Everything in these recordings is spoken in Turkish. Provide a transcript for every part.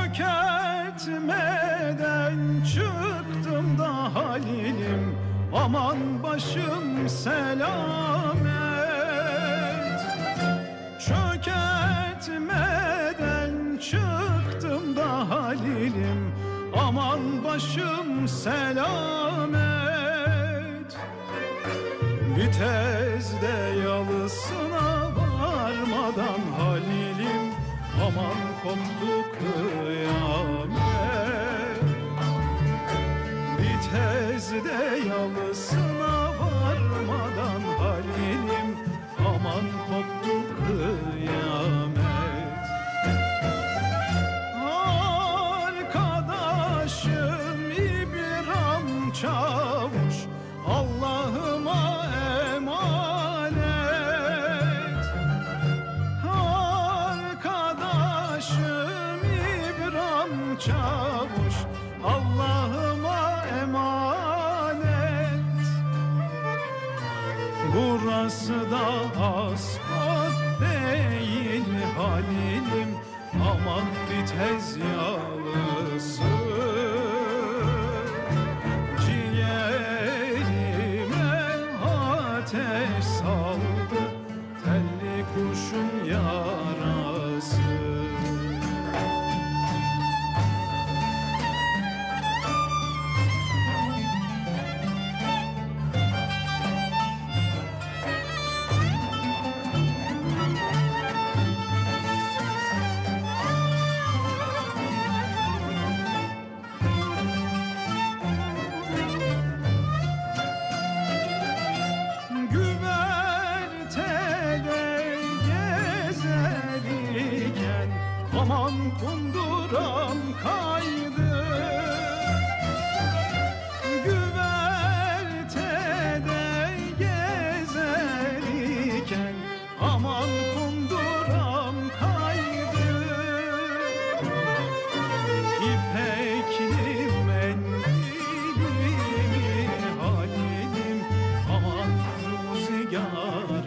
çökertmeden çıktım da halilim. Aman başım selamet. Çökertmeden çıktım da halilim. Aman başım selamet. Vitezde koptu kıyamet. Vitezde yalısına varmadan halilim Aman koptu kıyamet. Arkadaşım İbrahim Çavuş Allah'ıma Burası da asfalt değil halilim Aman bir tez yalısı. Ciğerime ateş saldı Telli kuşun yarası kunduram kaydı. Güvertede gezerken Aman kunduram kaydı. İpekli mendilimi halilim aman rüzgar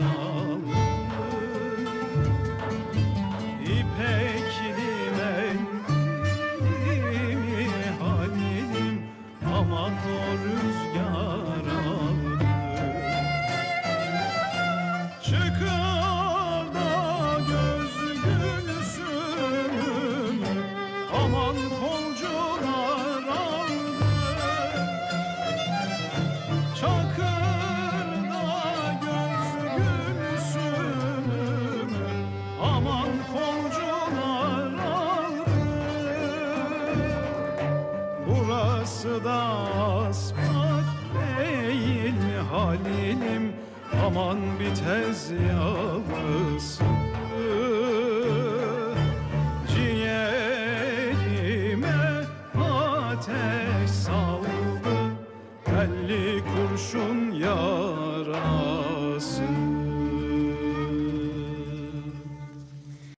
Sevdası da asmak değil halilim. Aman bir tez yavrusu Ciğerime ateş saldı. Elli kurşun yarası.